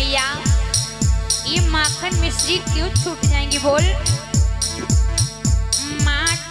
मैया। ये माखन मिश्री क्यों छूट जाएँगी बोल? माखन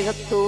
ಇವತ್ತು